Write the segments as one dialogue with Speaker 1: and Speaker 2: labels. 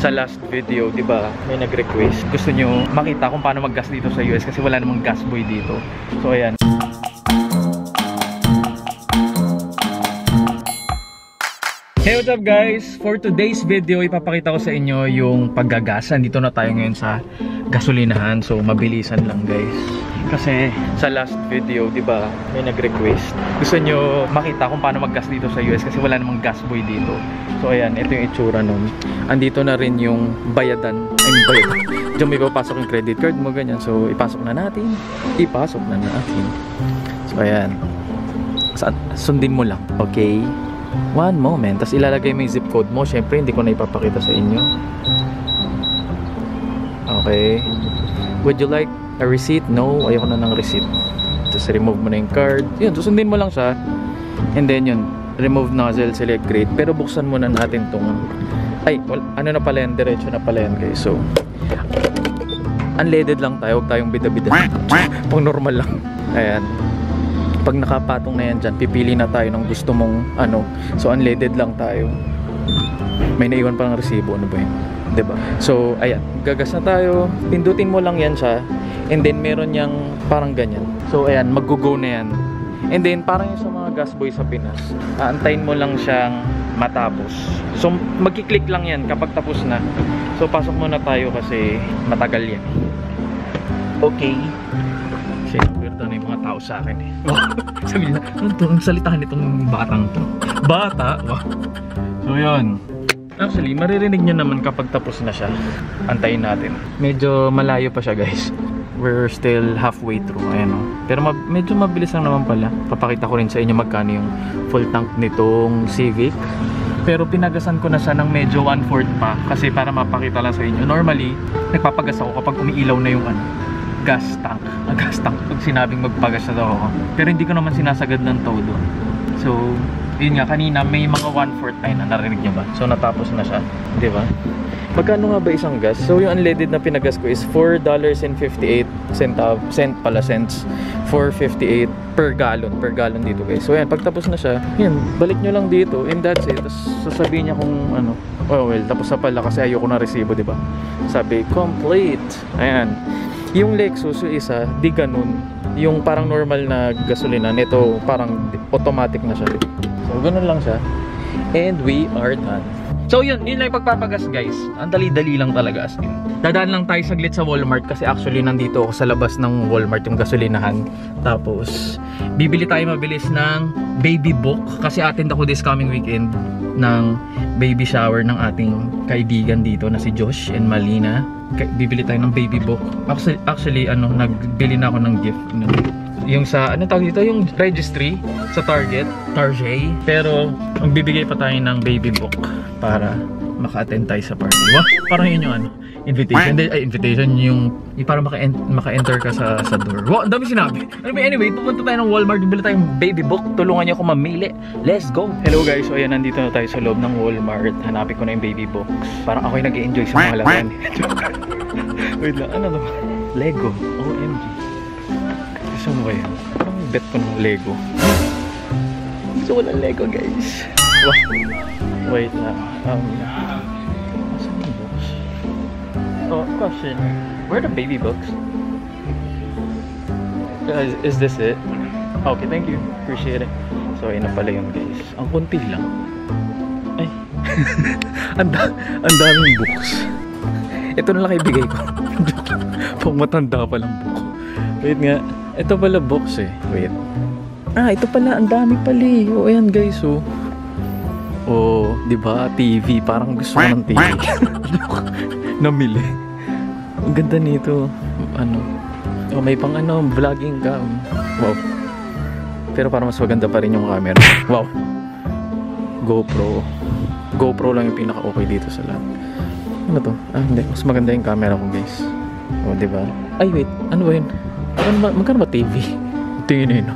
Speaker 1: sa last video, di ba, may nag-request. Gusto nyo makita kung paano mag-gas dito sa US kasi wala namang gas boy dito. So, ayan. Hey, what's up guys? For today's video, ipapakita ko sa inyo yung paggagasan. Dito na tayo ngayon sa gasolinahan. So, mabilisan lang guys. Kasi sa last video, di ba, may nag-request. Gusto nyo makita kung paano mag-gas dito sa US kasi wala namang gas boy dito. So, ayan, ito yung itsura nun. Andito na rin yung bayadan. I mean, bayadan. Diyan may papasok yung credit card mo, ganyan. So, ipasok na natin. Ipasok na natin. So, ayan. Sundin mo lang. Okay. One moment. Tapos ilalagay mo yung zip code mo. Siyempre, hindi ko na ipapakita sa inyo. Okay. Would you like a receipt? No. Ayoko na ng receipt. Tapos remove mo na yung card. Yun, susundin mo lang siya. And then yun, remove nozzle, select grade. Pero buksan muna natin tong ay, ano na pala yan, diretso na pala yan guys. So, unleaded lang tayo, huwag tayong bida-bida. Pang normal lang. Ayan pag nakapatong na yan dyan, pipili na tayo ng gusto mong ano. So, unleaded lang tayo. May naiwan pa ng resibo. Ano ba yun? ba diba? So, ayan. Gagas na tayo. Pindutin mo lang yan siya. And then, meron niyang parang ganyan. So, ayan. Mag-go na yan. And then, parang yung sa mga gas boy sa Pinas, aantayin mo lang siyang matapos. So, magkiklik lang yan kapag tapos na. So, pasok muna tayo kasi matagal yan. Okay. Kasi weirdo na yung mga tao sa akin eh. Sabi nila, ano to? Ang salitahan nitong batang to. Bata? Wow. So yun. Actually, maririnig nyo naman kapag tapos na siya. Antayin natin. Medyo malayo pa siya guys. We're still halfway through. Ayan o. Pero ma medyo mabilis lang naman pala. Papakita ko rin sa inyo magkano yung full tank nitong Civic. Pero pinagasan ko na siya ng medyo 1/4 pa. Kasi para mapakita lang sa inyo. Normally, nagpapagas ako kapag umiilaw na yung ano, gas tank. Ang gas tank pag sinabing magpagas na daw ako. Pero hindi ko naman sinasagad ng todo. So, yun nga, kanina may mga 1/4 tayo na narinig nyo ba? So, natapos na siya. Di ba? Magkano nga ba isang gas? So, yung unleaded na pinagas ko is $4.58 centav, cent pala cents. 4.58 per gallon. Per gallon dito guys. So, yan. Pagtapos na siya, yan. Balik nyo lang dito. And that's it. Tapos, sasabihin niya kung ano. Oh, well, tapos na pala kasi ayoko na resibo, di ba? Sabi, complete. Ayan. Yung Lexus, yung isa, di ganun. Yung parang normal na gasolina, nito parang automatic na siya. So, ganun lang siya. And we are done. So yun, yun lang pagpapagas guys. Ang dali-dali lang talaga as in. Dadaan lang tayo saglit sa Walmart kasi actually nandito ako sa labas ng Walmart yung gasolinahan. Tapos, bibili tayo mabilis ng baby book kasi attend ako this coming weekend ng baby shower ng ating kaibigan dito na si Josh and Malina. Bibili tayo ng baby book. Actually, actually ano, nagbili na ako ng gift. Ano, yung sa, ano tawag dito? Yung registry sa Target, Target. Pero, ang bibigay pa tayo ng baby book para maka-attend tayo sa party. Wah, parang yun yung ano, invitation. Ay, invitation yung, yung para maka-enter ka sa, sa door. Wow, ang dami sinabi. Anyway, pupunta tayo ng Walmart, bibili tayong baby book. Tulungan niyo ako mamili. Let's go! Hello guys, so ayan, nandito na tayo sa loob ng Walmart. Hanapin ko na yung baby books. Parang ako yung nag-enjoy sa mga laruan. Wait lang, ano to? Lego. OMG. Mo kayo? Parang bet ko ng Lego. Gusto ko ng Lego guys. Wait lang. Um, Asan yung books? Oh, question. Where are the baby books? Uh, is, is this it? Okay, thank you. Appreciate it. So, ayun na pala yun guys. Ang kunti lang. Ay. ang, da ang daming books. Ito na lang ibigay ko. Pang matanda pa lang book. Wait nga. Ito pala box eh. Wait. Ah, ito pala. Ang dami pala eh. O, ayan guys oh. Oh, di ba? TV. Parang gusto ko ng TV. Namili. Ang ganda nito. Ano? Oh, may pang ano, vlogging cam. Wow. Pero parang mas maganda pa rin yung camera. Wow. GoPro. GoPro lang yung pinaka-okay dito sa lahat. Ano to? Ah, hindi. Mas maganda yung camera ko, guys. Oh, di ba? Ay, wait. Ano ba yun? Magkano ba, magkano ba TV? Tingin yun.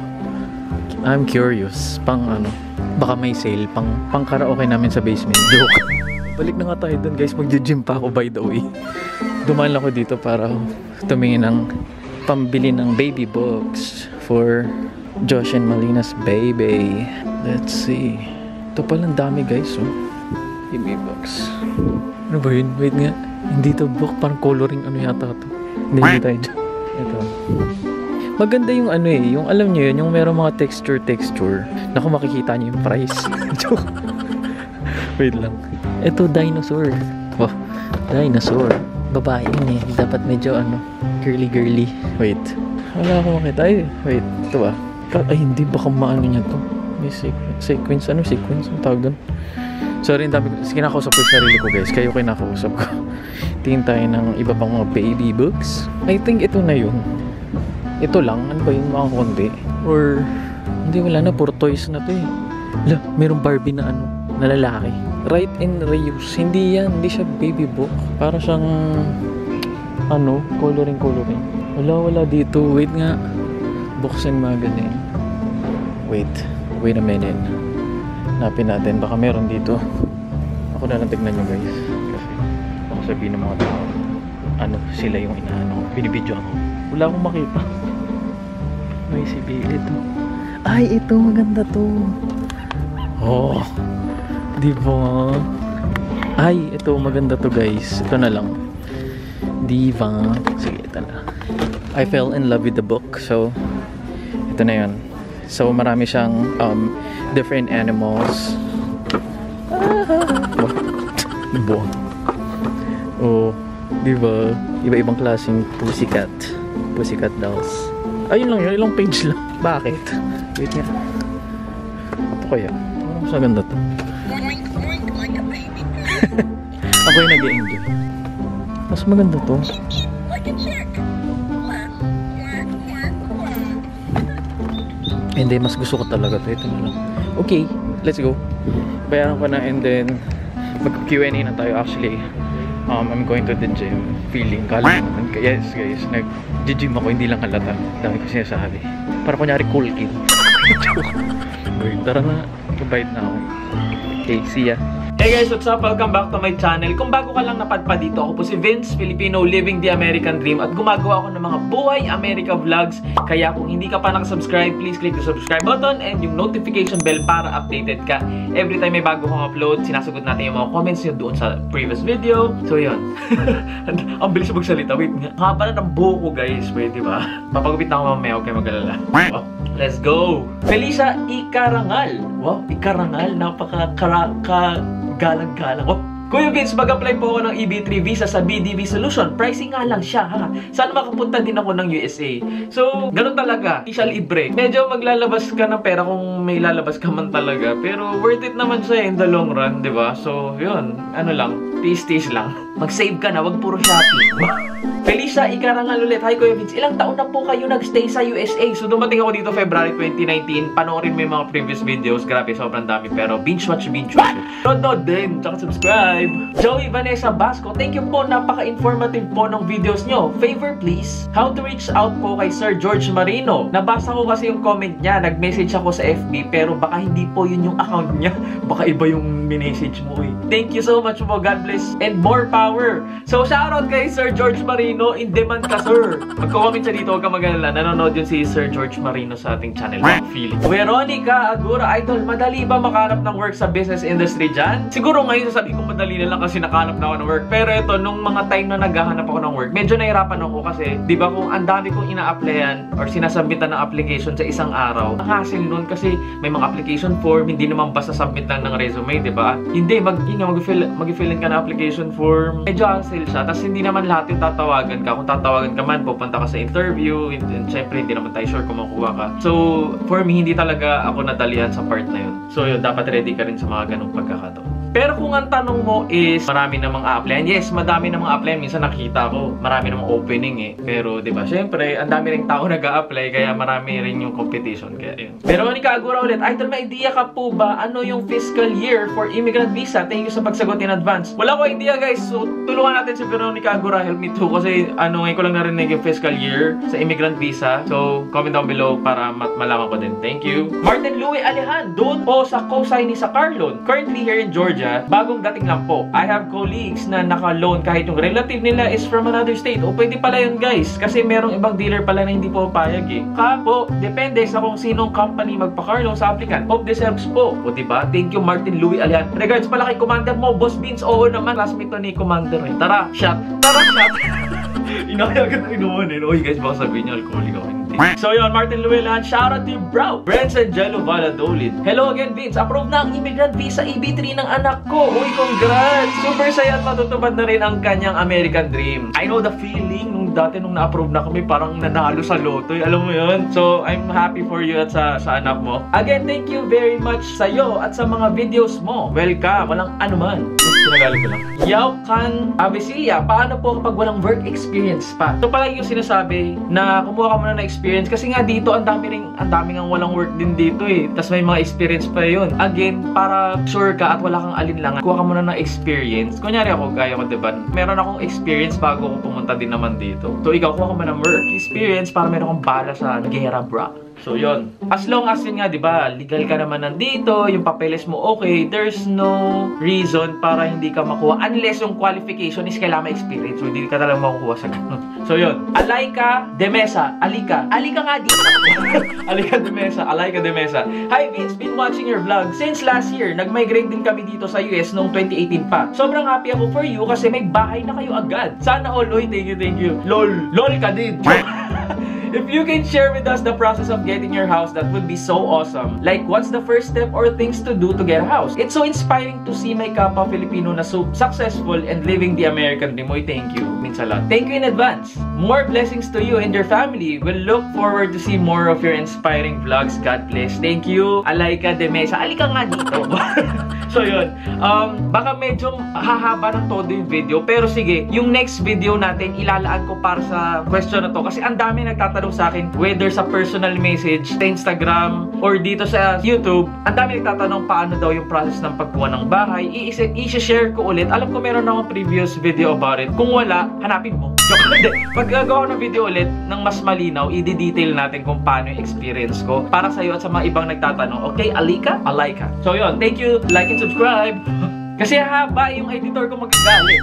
Speaker 1: I'm curious. Pang ano? Baka may sale. Pang, pang karaoke namin sa basement. Joke. Balik na nga tayo dun, guys. Magja-gym pa ako, by the way. Dumaan ako dito para tumingin ng pambili ng baby books for Josh and Malina's baby. Let's see. Ito palang dami, guys. Oh. Baby books. Ano ba yun? Wait nga. Hindi to book. Parang coloring ano yata to. Hindi, hindi tayo dyan. Ito. Maganda yung ano eh. Yung alam nyo yun, yung merong mga texture texture. Naku, makikita nyo yung price. Wait lang. Ito, dinosaur. Oh, dinosaur. Babae yun eh. Dapat medyo ano, girly girly. Wait. Wala akong makita. Ay, wait. Ito ba? Ay, hindi. Baka maano niya to. May sequence. Sequence. Ano sequence? Ang tawag doon? Sorry, dami. Kinakausap ko yung sarili ko guys. Kayo kinakausap ko. Tingin ng iba pang mga baby books. I think ito na yun. Ito lang. Ano ba yun? Mga konti. Or, hindi wala na. Puro toys na to eh. Ala, merong Barbie na ano, na lalaki. Right and reuse. Hindi yan. Hindi siya baby book. Para siyang, ano, coloring coloring. Wala, wala dito. Wait nga. Books and magazine. Wait. Wait a minute. Napin natin. Baka meron dito. Ako na lang tignan nyo guys. Kasi baka sabihin ng mga tao. Ano, sila yung inaano. Binibidyo ako. Wala akong makita. May sibil ito. Ay, ito maganda to. Oh. Di ba? Ay, ito maganda to guys. Ito na lang. Diva. Sige, ito na. I fell in love with the book. So, ito na yun. So, marami siyang um, different animals. Buwang. Oh, di ba? Iba-ibang klaseng pussycat. Pussycat dolls. Ayun lang yun, ilang page lang. Bakit? Wait nga. Ito kaya? Parang mas maganda to. Ako yung nag-enjoy. Mas maganda to. Hindi, mas gusto ko talaga to. Ito na lang. Okay, let's go. Bayaran ko na and then mag-Q&A na tayo actually. Um, I'm going to the gym. Feeling, kala naman. Yes, guys. Nag-gym ako, hindi lang halata. Dami ko sinasabi. Para kunyari cool kid. Wait, tara na. Kabayad na ako. Okay, see ya. Hey guys, what's up? Welcome back to my channel. Kung bago ka lang napadpad dito, ako po si Vince, Filipino living the American dream at gumagawa ako ng mga buhay America vlogs. Kaya kung hindi ka pa nakasubscribe, please click the subscribe button and yung notification bell para updated ka. Every time may bago kong upload, sinasagot natin yung mga comments nyo doon sa previous video. So yun. Ang bilis magsalita. Wait nga. Haba na ng buho ko guys. Pwede ba? Papagupit na ako mamaya. Kayo mag-alala. Oh, let's go! Felisa Ikarangal. Wow, Ikarangal. Napaka-kara... Ka, galang-galang. Oh, Kuya Vince, mag-apply po ako ng EB3 visa sa BDV Solution. Pricing nga lang siya, ha? Sana makapunta din ako ng USA. So, ganun talaga. Hindi siya libre. Medyo maglalabas ka ng pera kung may lalabas ka man talaga. Pero worth it naman siya in the long run, di ba? So, yun. Ano lang, tiis-tiis lang. Mag-save ka na, wag puro shopping. Felicia, ikarangal ulit. Hi Kuya Vince, ilang taon na po kayo nagstay sa USA? So dumating ako dito February 2019. Panoorin mo yung mga previous videos. Grabe, sobrang dami. Pero binge watch, binge watch. Nood din. Tsaka subscribe. Joey Vanessa Basco, thank you po. Napaka-informative po ng videos nyo. Favor please. How to reach out po kay Sir George Marino. Nabasa ko kasi yung comment niya. Nag-message ako sa FB. Pero baka hindi po yun yung account niya. Baka iba yung minessage mo eh. Thank you so much po. God bless. And more power. So shoutout kay Sir George Marino. In demand ka, sir. Magko-comment siya dito. Huwag ka mag-alala. Nanonood yun si Sir George Marino sa ating channel. Feeling. Veronica Agura, Idol, madali ba makahanap ng work sa business industry dyan? Siguro ngayon sasabi ko madali na lang kasi nakahanap na ako ng work. Pero ito, nung mga time na naghahanap ako ng work, medyo nahirapan ako kasi, di ba kung ang dami kong ina-applyan or sinasubmitan ng application sa isang araw, ang hassle nun kasi may mga application form, hindi naman basta submit lang ng resume, di ba? Hindi, mag, mag-fill, mag-fill in ka ng application form. Medyo hassle siya. Tapos hindi naman lahat yung tatawagan ka. Kung tatawagan ka man, pupunta ka sa interview, and, and syempre hindi naman tayo sure kung makuha ka. So, for me, hindi talaga ako nadalian sa part na yun. So, yun, dapat ready ka rin sa mga ganong pagkakataon. Pero kung ang tanong mo is marami namang a-applyan, yes, madami namang a-applyan. Minsan nakita ko, marami namang opening eh. Pero 'di ba, syempre, ang dami ring tao nag-a-apply kaya marami rin yung competition kaya yun. Pero ni Agura ulit, Idol, may idea ka po ba ano yung fiscal year for immigrant visa? Thank you sa pagsagot in advance. Wala ko idea guys. So, tulungan natin si Veronica Agura, help me too kasi ano ngayon ko lang narinig yung fiscal year sa immigrant visa. So, comment down below para malaman ko din. Thank you. Martin Louis Alejan, doon po sa Kosay ni sa Carlon. Currently here in Georgia.
Speaker 2: Georgia, bagong dating lang po. I have colleagues na naka-loan kahit yung relative nila is from another state. O pwede pala yun guys, kasi merong ibang dealer pala na hindi po payag eh. Kaya po, depende sa kung sinong company magpa-car loan sa applicant. Hope helps po. O diba? Thank you Martin Louis Alian. Regards pala kay Commander mo, Boss Beans, oo naman, classmate to ni Commander eh. Tara, shot. Tara, shot. Inaya agad na inuman eh. Uy guys, baka sabihin niyo, alcoholic ako. So yun, Martin Luelan, shout out to you, bro. Friends and Jello Valladolid. Hello again, Vince. Approve na ang immigrant visa EB3 ng anak ko. Uy, congrats. Super saya at matutupad na rin ang kanyang American dream. I know the feeling nung dati nung na-approve na kami, parang nanalo sa loto. Alam mo yun? So, I'm happy for you at sa, sa anak mo. Again, thank you very much sa'yo at sa mga videos mo. Welcome. Walang anuman. Sinagali ko lang. Yaukan Avesilia, paano po kapag walang work experience pa? So palagi yung sinasabi na kumuha ka muna ng experience kasi nga dito ang dami ring ang dami nga walang work din dito eh. Tapos may mga experience pa yun. Again, para sure ka at wala kang alinlangan, kuha ka muna ng experience. Kunyari ako, gaya ko, diba? Meron akong experience bago ako pumunta din naman dito. So ikaw, kuha ka muna ng work experience para meron akong bala sa gera bra. So, yon. As long as yun nga, di ba, legal ka naman nandito, yung papeles mo okay, there's no reason para hindi ka makuha unless yung qualification is kailangan may experience. So, hindi ka talaga makukuha sa ganun. So, yun. Alaika de Mesa. Alika. Alika nga dito. Alika de Mesa. Alaika de Mesa. Hi, Vince. Been watching your vlog. Since last year, nag-migrate din kami dito sa US noong 2018 pa. Sobrang happy ako for you kasi may bahay na kayo agad. Sana all, oy, thank you, thank you. LOL. LOL ka din. If you can share with us the process of getting your house, that would be so awesome. Like, what's the first step or things to do to get a house? It's so inspiring to see my kapwa Filipino na so successful and living the American dream. Oy, thank you. Means a lot. Thank you in advance. More blessings to you and your family. We'll look forward to see more of your inspiring vlogs. God bless. Thank you, Alaika de Mesa. Alika nga dito. so, yun. Um, baka medyo hahaba ng todo yung video. Pero sige, yung next video natin, ilalaan ko para sa question na to. Kasi ang dami nagtatanong sa akin, whether sa personal message, sa Instagram, or dito sa YouTube, ang dami nagtatanong paano daw yung process ng pagkuha ng bahay. I-share ko ulit. Alam ko meron akong previous video about it. Kung wala, hanapin mo. Joke hindi. Pag gagawa ko ng video ulit ng mas malinaw, i-detail natin kung paano yung experience ko para sa'yo at sa mga ibang nagtatanong. Okay, Alika? Alaika. So yun, thank you. Like and subscribe. Kasi haba yung editor ko magagalit.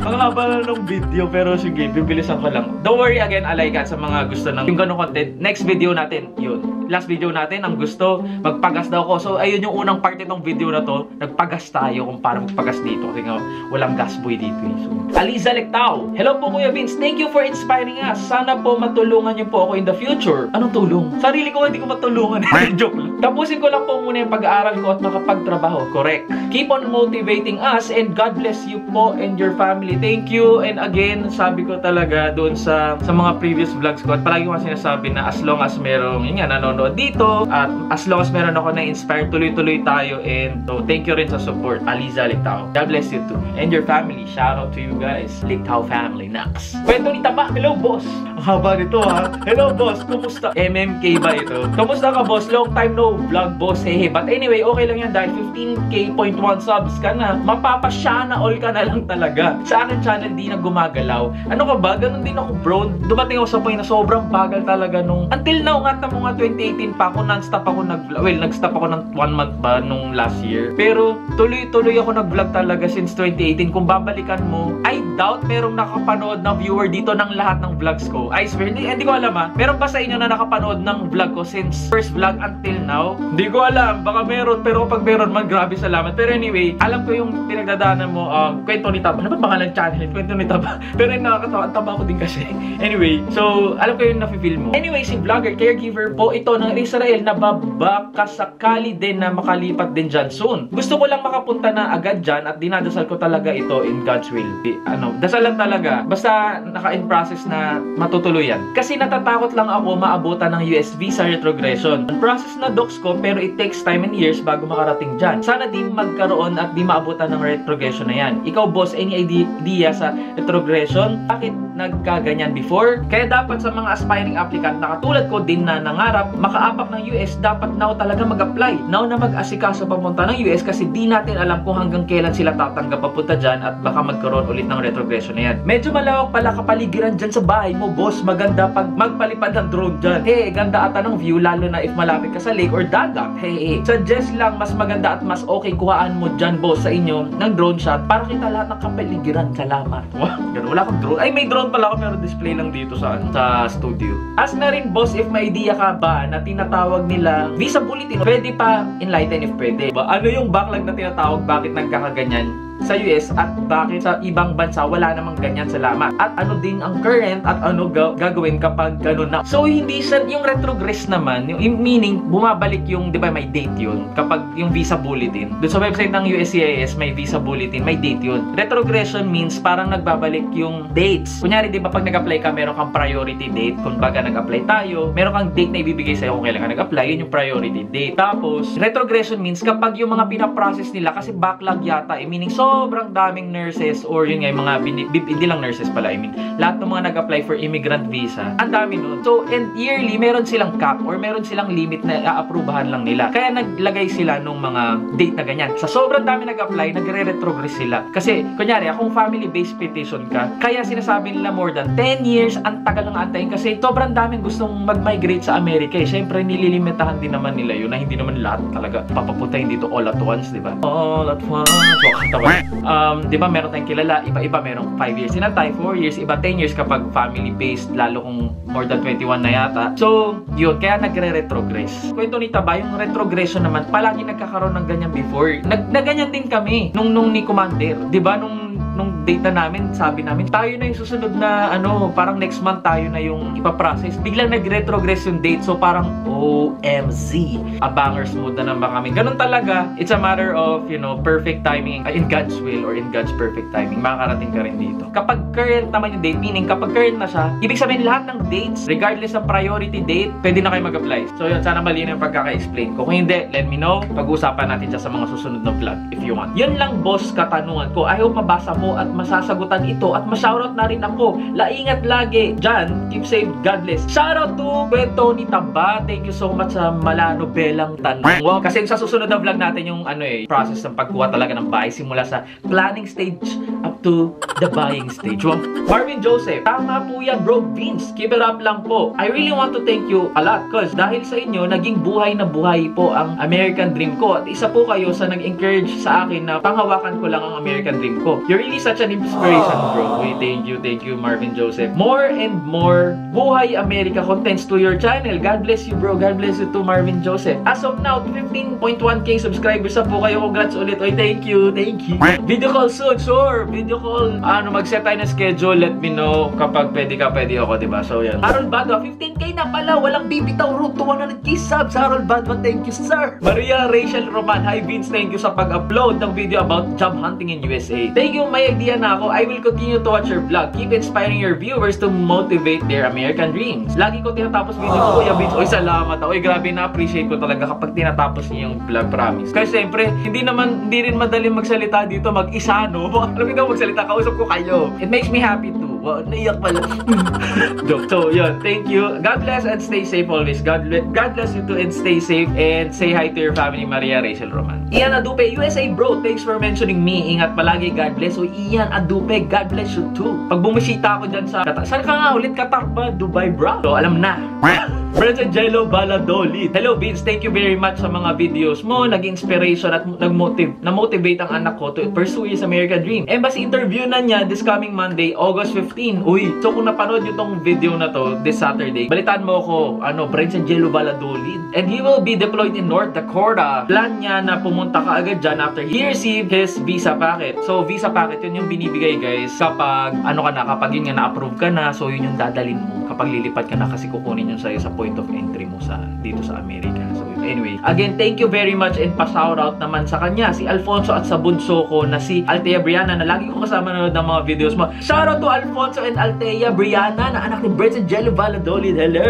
Speaker 2: Ang haba na ng video pero sige, bibilisan ko lang. Don't worry again, Alaika, sa mga gusto ng yung ganong content. Next video natin, yun. Last video natin, ang gusto, magpagas daw ko. So, ayun yung unang part itong video na to. Nagpagas tayo kung paano magpagas dito. Kasi nga, walang gas boy dito. eh. So, Aliza Lectao. Hello po Kuya Vince. Thank you for inspiring us. Sana po matulungan niyo po ako in the future. Anong tulong? Sarili ko hindi ko matulungan. Joke lang. Tapusin ko lang po muna yung pag-aaral ko at makapagtrabaho. Correct. Keep on motivating us and God bless you po and your family. Thank you. And again, sabi ko talaga doon sa sa mga previous vlogs ko at palagi ko sinasabi na as long as merong yun nga, nanonood dito at as long as meron ako na-inspire, tuloy-tuloy tayo and so thank you rin sa support. Aliza Lictao. God bless you too. And your family. Shout out to you guys. Lictao family. Next. Kwento ni Taba. Hello, boss. Ang haba nito ha. Hello, boss. Kumusta? MMK ba ito? Kumusta ka, boss? Long time no vlog, boss. Hehe. But anyway, okay lang yan dahil 15k.1 subs ka na. Mapapasyana all ka na lang talaga. Sa akin channel, di na gumagalaw. Ano ka ba? Ganun din ako, bro. Dumating ako sa point na sobrang bagal talaga nung... Until now, nga tamo nga 2018 pa ako, non-stop ako nag Well, nag-stop ako ng one month ba nung last year. Pero tuloy-tuloy ako nag-vlog talaga since 2018. Kung babalikan mo, I doubt merong nakapanood na viewer dito ng lahat ng vlogs ko. I swear, hindi, hindi ko alam ha. Meron ba sa inyo na nakapanood ng vlog ko since first vlog until now? Hindi ko alam. Baka meron. Pero kapag meron man, grabe salamat. Pero anyway, alam ko yung pinagdadaanan mo. Uh, kwento ni Taba. Ano ba pangalan channel? Kwento ni Taba. Pero yung nakakatawa. Ang taba ko din kasi. anyway, so, alam ko yung nafe-feel mo. Anyway, si vlogger, caregiver po ito ng Israel na babaka sakali din na makalipat din dyan soon. Gusto ko lang makapunta na agad dyan at dinadasal ko talaga ito in God's will. Di- Ano, dasal lang talaga. Basta naka-in process na matutuluyan. Kasi natatakot lang ako maabutan ng US visa retrogression. Process na docs ko pero it takes time and years bago makarating dyan. Sana di magkaroon at di maabutan ng retrogression na yan. Ikaw boss, any idea sa retrogression? Bakit nagkaganyan before. Kaya dapat sa mga aspiring applicant na katulad ko din na nangarap makaapak ng US, dapat now talaga mag-apply. Now na mag-asikaso papunta ng US kasi di natin alam kung hanggang kailan sila tatanggap papunta dyan at baka magkaroon ulit ng retrogression na yan. Medyo malawak pala kapaligiran dyan sa bahay mo, boss. Maganda pag magpalipad ng drone dyan. Hey, ganda ata ng view lalo na if malapit ka sa lake or dagat. Hey, suggest lang mas maganda at mas okay kuhaan mo dyan, boss, sa inyo ng drone shot para kita lahat ng kapaligiran. Salamat. Wow, ganun. Wala akong drone. Ay, may drone pala ako pero display lang dito sa, sa studio. As na rin, boss, if may idea ka ba na tinatawag nila visa bulletin, pwede pa enlighten if pwede. Ba, ano yung backlog na tinatawag? Bakit nagkakaganyan? Sa US at bakit sa ibang bansa wala namang ganyan salamat at ano din ang current at ano ga- gagawin kapag ganun na? So hindi siya yung retrogress naman yung meaning bumabalik yung di ba may date yun? Kapag yung visa bulletin. Doon sa website ng USCIS may visa bulletin may date yun. Retrogression means parang nagbabalik yung dates. Kunyari di ba pag nag-apply ka meron kang priority date. Kung baga nag-apply tayo meron kang date na ibibigay sa'yo kung kailan ka nag-apply yun yung priority date. Tapos retrogression means kapag yung mga pinaprocess nila kasi backlog yata eh, meaning sobrang daming nurses or yun nga mga hindi lang nurses pala I mean lahat ng mga nag-apply for immigrant visa ang dami nun. So and yearly meron silang cap or meron silang limit na aaprubahan lang nila. Kaya naglagay sila nung mga date na ganyan. Sa sobrang dami nag-apply nagre-retrogress sila. Kasi kunyari akong family based petition ka kaya sinasabi nila more than 10 years ang tagal ng antayin kasi sobrang daming gustong mag-migrate sa Amerika eh. Syempre nililimitahan din naman nila yun na hindi naman lahat talaga papapuntahin dito all at once di ba? All at once. So, katawa um, di ba meron tayong kilala, iba-iba merong 5 years sinatay, 4 years, iba 10 years kapag family-based, lalo kung more than 21 na yata. So, yun, kaya nagre-retrogress. Kwento ni Taba, yung retrogression naman, palagi nagkakaroon ng ganyan before. Nag, na ganyan din kami, nung, nung ni Commander. Di ba, nung nung date na namin, sabi namin, tayo na yung susunod na, ano, parang next month tayo na yung ipaprocess. Biglang nag-retrogress yung date. So, parang, OMZ. Abangers mood na naman kami. Ganun talaga. It's a matter of, you know, perfect timing uh, in God's will or in God's perfect timing. Makakarating ka rin dito. Kapag current naman yung date, meaning kapag current na siya, ibig sabihin lahat ng dates, regardless ng priority date, pwede na kayo mag-apply. So, yun, sana malinaw yung pagkaka-explain. Kung hindi, let me know. Pag-usapan natin siya sa mga susunod na vlog if you want. Yun lang, boss, katanungan ko. I hope mabasa mo at masasagutan ito at ma-shoutout na rin ako. Laingat lagi. Jan, keep safe. God bless. Shoutout to Kuya Tony Tamba. Thank you so much sa malanobelang tanong. Wow. Kasi sa susunod na vlog natin yung ano eh, process ng pagkuha talaga ng bahay simula sa planning stage up to the buying stage. Wow. Marvin Joseph, tama po yan bro. Vince, keep it up lang po. I really want to thank you a lot cause dahil sa inyo, naging buhay na buhay po ang American Dream ko. At isa po kayo sa nag-encourage sa akin na panghawakan ko lang ang American Dream ko. You're really such an inspiration, bro. Uy, thank you, thank you, Marvin Joseph. More and more Buhay America contents to your channel. God bless you, bro. God bless you too, Marvin Joseph. As of now, 15.1k subscribers na po kayo. Congrats ulit. Uy, thank you, thank you. Video call soon, sure. Video call. Ano, mag-set tayo ng schedule. Let me know kapag pwede ka, pwede ako, diba? So, yan. Harold Badwa, 15k na pala. Walang bibitaw road to 100k subs. Harold Badwa, thank you, sir. Maria Rachel Roman, hi Vince, thank you sa pag-upload ng video about job hunting in USA. Thank you, may idea na ako. I will continue to watch your vlog. Keep inspiring your viewers to motivate their American dreams. Lagi ko tinatapos video ko, Kuya Vince. Oy, salamat. Oy, grabe na-appreciate ko talaga kapag tinatapos niyo yung vlog, promise. Kasi siyempre, hindi naman, hindi rin madaling magsalita dito mag-isa, no? Alam mo daw magsalita, kausap ko kayo. It makes me happy too. Wow, naiyak pala. Joke. So, yun. Thank you. God bless and stay safe always. God, God bless you too and stay safe and say hi to your family, Maria Rachel Roman. Ian Adupe, USA bro, thanks for mentioning me. Ingat palagi, God bless. O Ian Adupe, God bless you too. Pag bumisita ako dyan sa saan ka nga ulit Qatar ba? Dubai bro? So, alam na. Brother Jello Baladolid. Hello Vince, thank you very much sa mga videos mo. Nag-inspiration at nag-motive, na-motivate ang anak ko to pursue his American dream. Embassy interview na niya this coming Monday, August 15. Uy, so kung napanood niyo tong video na to this Saturday, balitaan mo ako, ano, Brother Jello Baladolid. And he will be deployed in North Dakota. Plan niya na pumunta ka agad dyan after he received his visa packet. So, visa packet, yun yung binibigay guys kapag, ano ka na, kapag yun nga na-approve ka na, so yun yung dadalin mo kapag lilipad ka na kasi kukunin yun sa'yo sa point of entry mo sa dito sa Amerika. So anyway, again, thank you very much and pa-shout out naman sa kanya, si Alfonso at sa bunso ko na si Altea Briana na lagi ko kasama nanonood ng mga videos mo. Shout out to Alfonso and Altea Briana na anak ni Brett and Jello Valladolid. Hello!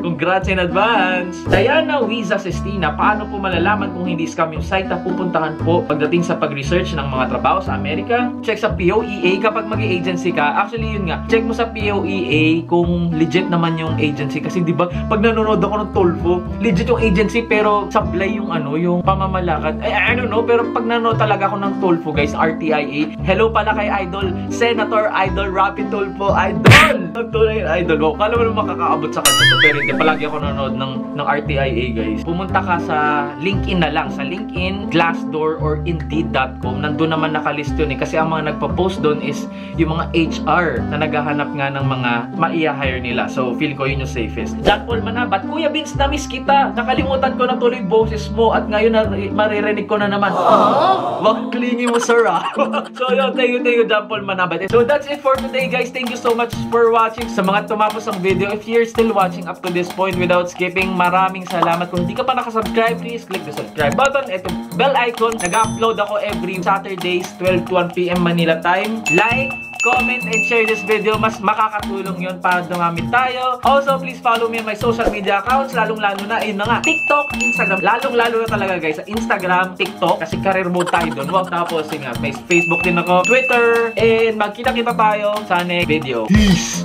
Speaker 2: Congrats in advance! Diana Wiza Sestina, paano po malalaman kung hindi scam yung site na pupuntahan po pagdating sa pag-research ng mga trabaho sa Amerika? Check sa POEA kapag mag agency ka. Actually, yun nga, check mo sa POEA kung legit naman yung agency. Kasi di ba pag nanonood ako ng Tolfo, legit yung agency pero sablay yung ano, yung pamamalakad. Eh, I don't know, pero pag nanonood talaga ako ng Tolfo, guys, RTIA, hello pala kay Idol, Senator Idol Rapi Tolfo, Idol! Ang tunay na idol. Wow, kala mo makakaabot sa kanya pero hindi. Palagi ako nanonood ng, ng RTIA, guys. Pumunta ka sa LinkedIn na lang. Sa LinkedIn, Glassdoor, or Indeed.com. Nandun naman nakalist yun eh. Kasi ang mga nagpa-post doon is yung mga HR na naghahanap nga ng mga maia-hire nila. So, feel ko yun yung safest. John Paul Manabat, Kuya Vince, na-miss kita. Nakalimutan na tuloy boses mo at ngayon na maririnig ko na naman. Oh, wag clingy mo, sir, ah. so, yun, thank you, thank you, John Paul Manabat. So, that's it for today, guys. Thank you so much for watching. Sa mga tumapos ang video, if you're still watching up to this point without skipping, maraming salamat. Kung hindi ka pa nakasubscribe, please click the subscribe button. Ito, bell icon. Nag-upload ako every Saturdays, 12 to 1 p.m. Manila time. Like, comment, and share this video. Mas makakatulong yon para dumamit tayo. Also, please follow me on my social media accounts. Lalong-lalo na, yun na nga, TikTok, Instagram. Lalong-lalo na talaga, guys. Sa Instagram, TikTok. Kasi career mode tayo doon. Wow, tapos, yun nga, may Facebook din ako. Twitter. And magkita-kita tayo sa next video. Peace!